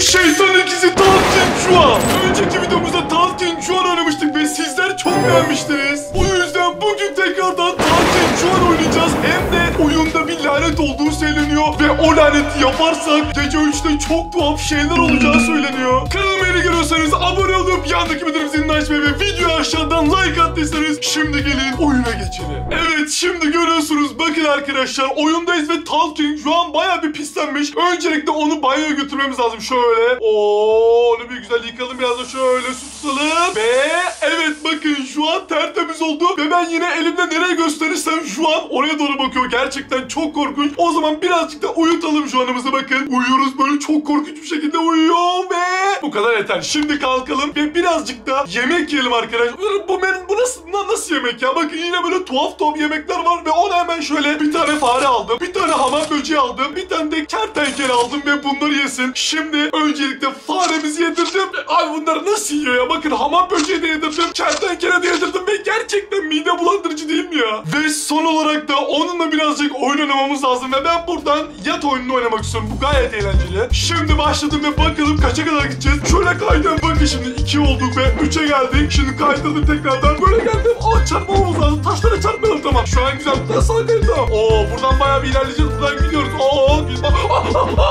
Şeytan ikizi Talking Juan. Önceki videomuzda Talking Juan oynamıştık ve sizler çok beğenmiştiniz. O yüzden bugün tekrardan Talking Juan oynayacağız. Hem de oyunda bir lanet olduğu söyleniyor. Ve o laneti yaparsak gece 3'te çok tuhaf şeyler olacağı söyleniyor. Kanalıma yeni görüyorsanız abone olup yandaki bildirim açmayı ve videoyu aşağıdan like attıysanız şimdi gelin oyuna geçelim. Evet şimdi görüyorsunuz bakın arkadaşlar oyundayız ve Talking şu an baya bir pislenmiş. Öncelikle onu banyoya götürmemiz lazım şöyle. Oo onu bir güzel yıkalım biraz da şöyle su tutalım. Ve evet bakın şu an tertemiz oldu. Ve ben yine elimde nereye gösterirsem şu an oraya doğru bakıyor. Gerçekten çok korkunç. O zaman birazcık da uyutalım şu anımızı bakın. Uyuyoruz böyle çok korkunç bir şekilde uyuyor ve bu kadar yeter. Şimdi kalkalım ve birazcık da yemek yiyelim arkadaşlar. Bu, benim, bu nasıl, na- nasıl yemek ya? Bakın yine böyle tuhaf tuhaf yemekler var ve ona hemen şöyle bir tane fare aldım. Bir tane hamam böceği aldım. Bir tane de kertenkele aldım ve bunları yesin. Şimdi öncelikle faremizi yedirdim. Ay bunları nasıl yiyor ya? Bakın hamam böceği de yedirdim. Kertenkele de yedirdim ve gerçekten mide bulandırıcı değil mi ya? Ve son olarak da onunla birazcık oyun oynamamız lazım ve ben buradan yat oyununu oynamak istiyorum. Bu gayet eğlenceli. Şimdi başladım ve bakalım kaça kadar gideceğiz. Şöyle kaydım. Bakın şimdi 2 olduk ve 3'e geldik. Şimdi kaydırdım tekrardan. Böyle geldim. Aa çarpmamamız lazım. Taşlara çarpmayalım tamam. Şu an güzel. Kaydım tamam. Oo buradan bayağı bir ilerleyeceğiz. Buradan gidiyoruz. Oo güzel. Az daha çarpacaktım.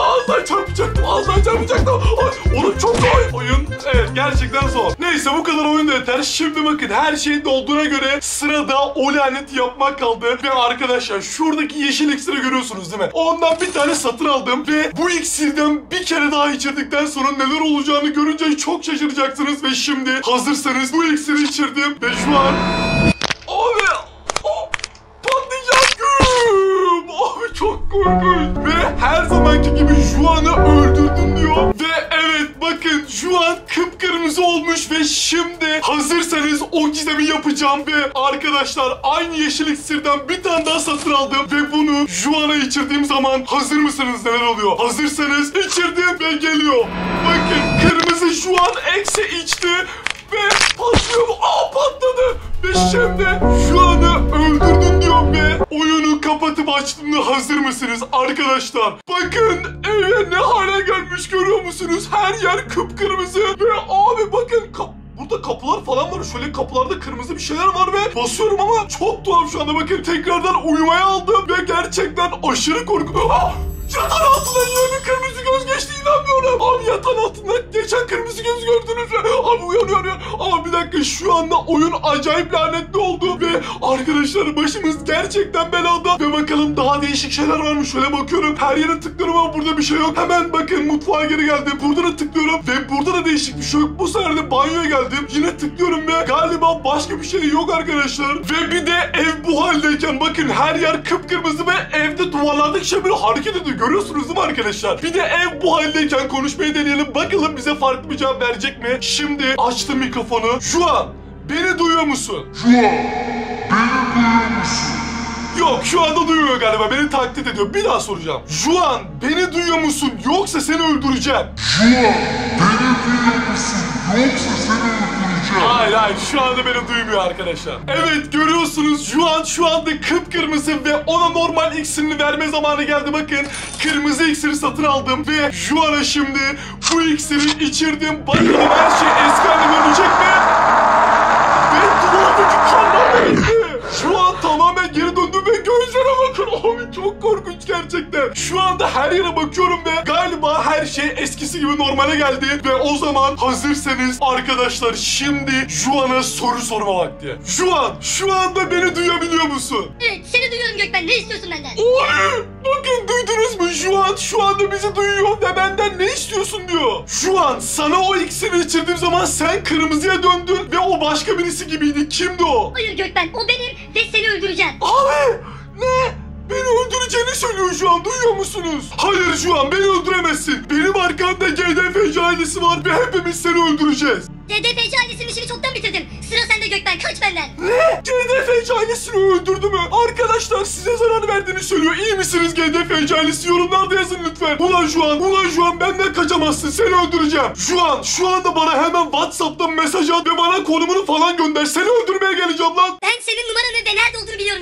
Çarpacaktım. Ay, Oğlum çok zor. Oyun evet gerçekten zor. Neyse bu kadar oyun da yeter. Şimdi bakın her şey dolduğuna göre sırada o laneti yapmak kaldı. Ve arkadaşlar şuradaki yeşil iksiri görüyorsunuz değil mi? Ondan bir tane satın aldım ve bu iksirden bir kere daha içirdikten sonra neler olacağını görünce çok şaşıracaksınız ve şimdi hazırsanız bu iksiri içirdim ve şu an Abi çok korkunç. Ve her zamanki gibi Juan'ı öldürdüm diyor. Ve evet bakın Juan kıpkırmızı olmuş ve şimdi hazırsanız o gizemi yapacağım ve arkadaşlar aynı yeşil iksirden bir tane daha satın aldım ve bunu Juan'a içirdiğim zaman hazır mısınız neler oluyor? Hazırsanız içirdim ve geliyor. Bakın kırmızı Juan eksi içti ve patlıyor? Aa patladı. Ve şimdi şu anı öldürdün diyor ve oyunu kapatıp açtığımda hazır mısınız arkadaşlar? Bakın eve ne hale gelmiş görüyor musunuz? Her yer kıpkırmızı ve abi bakın kap Burada kapılar falan var. Şöyle kapılarda kırmızı bir şeyler var ve basıyorum ama çok tuhaf şu anda. Bakın tekrardan uyumaya aldım ve gerçekten aşırı korku. Aa! Yatağın altından yeni kırmızı göz geçti inanmıyorum. Abi yatağın altından geçen kırmızı göz gördünüz mü? Abi uyanıyor ya. Ama bir dakika şu anda oyun acayip lanetli oldu ve arkadaşlar başımız gerçekten belada. Ve bakalım daha değişik şeyler var mı? Şöyle bakıyorum. Her yere tıklıyorum ama burada bir şey yok. Hemen bakın mutfağa geri geldim. Burada da tıklıyorum ve burada da değişik bir şey yok. Bu sefer de banyoya geldim. Yine tıklıyorum ve galiba başka bir şey yok arkadaşlar. Ve bir de ev bu haldeyken bakın her yer kıpkırmızı ve evde duvarlardaki şey böyle hareket ediyor. Görüyorsunuz değil mi arkadaşlar? Bir de ev bu haldeyken konuşmayı deneyelim. Bakalım bize farklı bir cevap verecek mi? Şimdi açtım mikrofonu. Şu an beni duyuyor musun? Yok şu anda duymuyor galiba beni taklit ediyor. Bir daha soracağım. Şu an beni duyuyor musun yoksa seni öldüreceğim. Hayır hayır şu anda beni duymuyor arkadaşlar. Evet görüyorsunuz şu an şu anda kıpkırmızı ve ona normal iksirini verme zamanı geldi bakın. Kırmızı iksiri satın aldım ve şu ana şimdi bu iksiri içirdim. Bakalım her şey eski haline dönecek mi? Ve duvardaki kanlar da gitti. Şu an tamamen geri döndüm ve gözlere bakın. Abi çok korkunç gerçekten. Şu anda her yere bakıyorum ve galiba her şey eskisi gibi normale geldi. Ve o zaman hazırsanız arkadaşlar şimdi Juan'a soru sorma vakti. Juan şu anda beni duyabiliyor musun? Evet seni duyuyorum Gökmen ne istiyorsun benden? Oy! Bakın duydunuz mu? Juan şu anda bizi duyuyor ve benden ne istiyorsun diyor. Juan sana o iksiri içirdiğim zaman sen kırmızıya döndün ve o başka birisi gibiydi. Kimdi o? Hayır Gökmen o benim ve seni öldüreceğim. Abi ne? Beni öldüreceğini söylüyor şu an duyuyor musunuz? Hayır şu an beni öldüremezsin. Benim arkamda GDF ailesi var ve hepimiz seni öldüreceğiz. DDFC ailesinin işini çoktan bitirdim. Sıra sende Gökmen kaç benden. Ne? GDF ailesini öldürdü mü? Arkadaşlar size zarar verdiğini söylüyor. İyi misiniz GDF ailesi? Yorumlarda yazın lütfen. Ulan şu an, ulan şu an benden kaçamazsın. Seni öldüreceğim. Şu an, şu anda bana hemen WhatsApp'tan mesaj at ve bana konumunu falan gönder. Seni öldürmeye geleceğim lan. Ben senin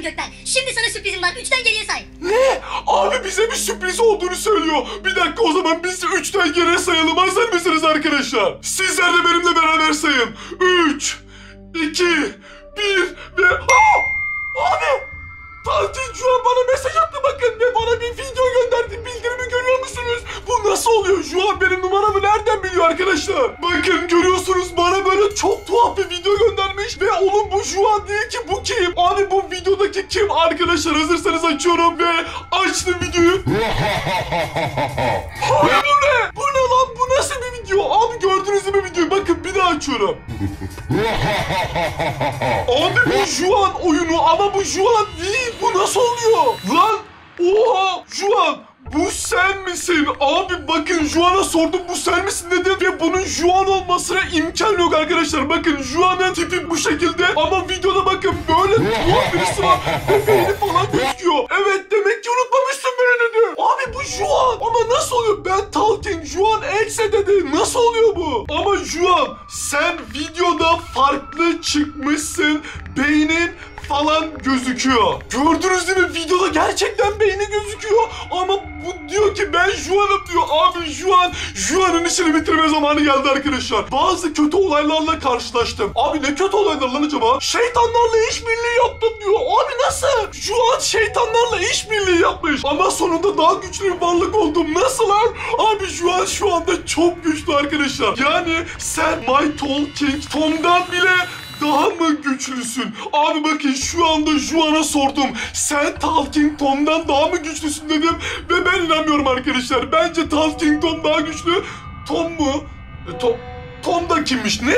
Gökmen. Şimdi sana sürprizim var. Üçten geriye say. Ne? Abi bize bir sürpriz olduğunu söylüyor. Bir dakika o zaman biz üçten geriye sayalım. Hazır mısınız arkadaşlar? Sizler de benimle beraber sayın. Üç, iki, bir ve... Aa! Abi! Tatil şu an bana mesaj attı bakın ve bana bir video gönderdi. Bildirimi görüyor musunuz? Bu nasıl oluyor? Şu an benim numaramı nereden biliyor arkadaşlar? Bakın görüyorsunuz bana böyle çok tuhaf bir video göndermiş ve oğlum bu şu an değil ki Arkadaşlar hazırsanız açıyorum ve açtım videoyu. Abi bu ne? Bu ne lan? Bu nasıl bir video? Abi gördünüz mü videoyu? Bakın bir daha açıyorum. Abi bu Juan oyunu ama bu Juan değil. Bu nasıl oluyor? Lan oha Juan bu sen misin? Abi bakın Juan'a sordum bu sen misin dedim ve bunun Juan olmasına imkan yok arkadaşlar. Bakın Juan'ın tipi bu şekilde ama var ve beyni falan gözüküyor. Evet demek ki unutmamışsın beni dedi. Abi bu Juan ama nasıl oluyor? Ben Talking Juan Exe dedi. Nasıl oluyor bu? Ama Juan sen videoda farklı çıkmışsın. Falan gözüküyor. Gördünüz değil mi? Videoda gerçekten beyni gözüküyor. Ama bu diyor ki ben Juan'ım diyor. Abi Juan, Juan'ın işini bitirme zamanı geldi arkadaşlar. Bazı kötü olaylarla karşılaştım. Abi ne kötü olaylar lan acaba? Şeytanlarla işbirliği yaptım diyor. Abi nasıl? Juan şeytanlarla işbirliği yapmış. Ama sonunda daha güçlü bir varlık oldum. Nasıl lan? Abi Juan şu anda çok güçlü arkadaşlar. Yani sen My Talking Tom'dan bile daha mı güçlüsün? Abi bakın şu anda Juan'a sordum. Sen Talking Tom'dan daha mı güçlüsün dedim. Ve ben inanmıyorum arkadaşlar. Bence Talking Tom daha güçlü. Tom mu? E, Tom, Tom da kimmiş? Ne?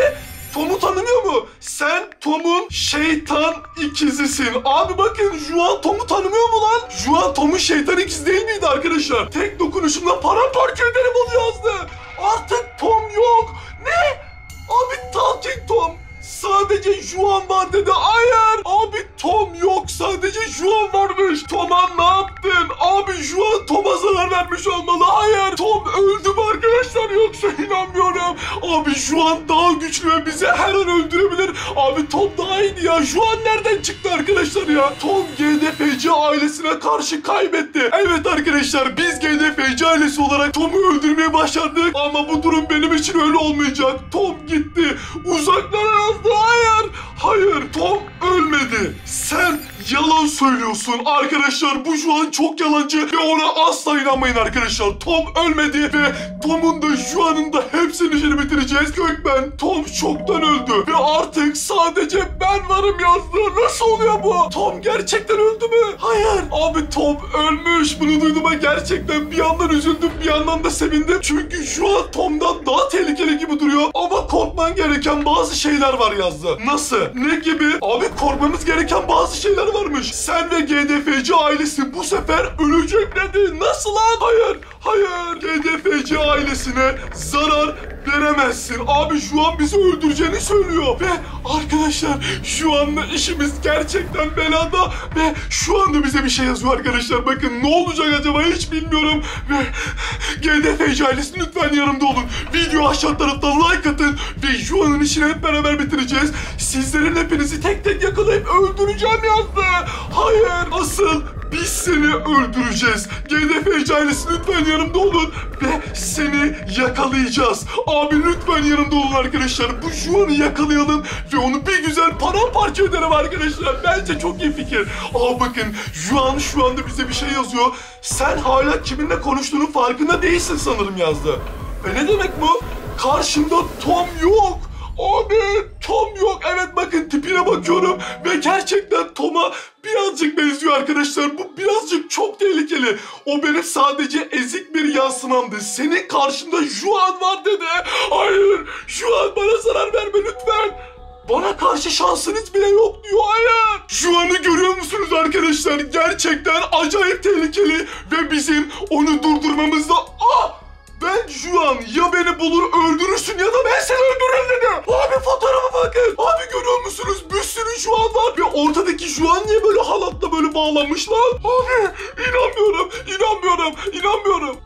Tom'u tanımıyor mu? Sen Tom'un şeytan ikizisin. Abi bakın Juan Tom'u tanımıyor mu lan? Juan Tom'un şeytan ikizi değil miydi arkadaşlar? Tek dokunuşumla paramparça ederim onu yazdı. Artık Tom yok. Ne? Abi Talking Tom sadece Juan var dedi. Hayır. Abi Tom yok sadece Juan varmış. Tom'a ne yaptın? Abi Juan Tom'a zarar vermiş olmalı. Hayır. Tom öldü mü arkadaşlar yoksa inanmıyorum. Abi Juan daha güçlü ve bizi her an öldürebilir. Abi Tom daha iyiydi ya. Juan nereden çıktı arkadaşlar ya? Tom GDFC ailesine karşı kaybetti. Evet arkadaşlar biz GDFC ailesi olarak Tom'u öldürmeye başardık. Ama bu durum benim için öyle olmayacak. Tom gitti. Uzaklara yazdı. Hayır. Hayır. Tom ölmedi. Sen yalan söylüyorsun. Arkadaşlar bu şu an çok yalancı ve ona asla inanmayın arkadaşlar. Tom ölmedi ve Tom'un da şu anında hepsinin işini bitireceğiz. Gökben Tom çoktan öldü ve artık sadece ben varım yazdı. Nasıl oluyor bu? Tom gerçekten öldü mü? Hayır. Abi Tom ölmüş. Bunu duyduğuma gerçekten bir yandan üzüldüm bir yandan da sevindim. Çünkü şu an Tom'dan daha tehlikeli gibi duruyor. Ama korkman gereken bazı şeyler var yazdı. Nasıl? Ne gibi? Abi korkmamız gereken bazı şeyler varmış. Sen ve GDFC ailesi bu sefer ölecek dedi. Nasıl lan? Hayır. Hayır. GDFC ailesine zarar veremezsin. Abi şu an bizi öldüreceğini söylüyor. Ve arkadaşlar şu anda işimiz gerçekten belada ve şu anda bize bir şey yazıyor arkadaşlar. Bakın ne olacak acaba hiç bilmiyorum. Ve GDFC ailesi lütfen yanımda olun. Video aşağı tarafta like atın ve şu anın işini hep beraber bitireceğiz. Sizlerin hepinizi tek tek yakalayıp öldüreceğim yazdı. Hayır. Asıl biz seni öldüreceğiz. GDF ailesi lütfen yanımda olun ve seni yakalayacağız. Abi lütfen yanımda olun arkadaşlar. Bu Juan'ı yakalayalım ve onu bir güzel paramparça ederim arkadaşlar. Bence çok iyi fikir. Aa bakın Juan şu anda bize bir şey yazıyor. Sen hala kiminle konuştuğunun farkında değilsin sanırım yazdı. E ne demek bu? Karşımda Tom yok. Abi Tom yok. Evet bakın tipine bakıyorum ve gerçekten Tom'a birazcık benziyor arkadaşlar. Bu birazcık çok tehlikeli. O benim sadece ezik bir yansımamdı. Senin karşında Juan var dedi. Hayır Juan bana zarar verme lütfen. Bana karşı şansınız bile yok diyor. Hayır. Juan'ı görüyor musunuz arkadaşlar? Gerçekten acayip tehlikeli ve bizim onu durdurmamızda... Ah! Ben Juan ya beni bulur öldürürsün ya da ben seni öldürürüm dedi. Abi fotoğrafa bakın. Abi görüyor musunuz? Bir sürü Juan var. Ve ortadaki Juan niye böyle halatla böyle bağlanmış lan? Abi inanmıyorum, inanmıyorum, inanmıyorum.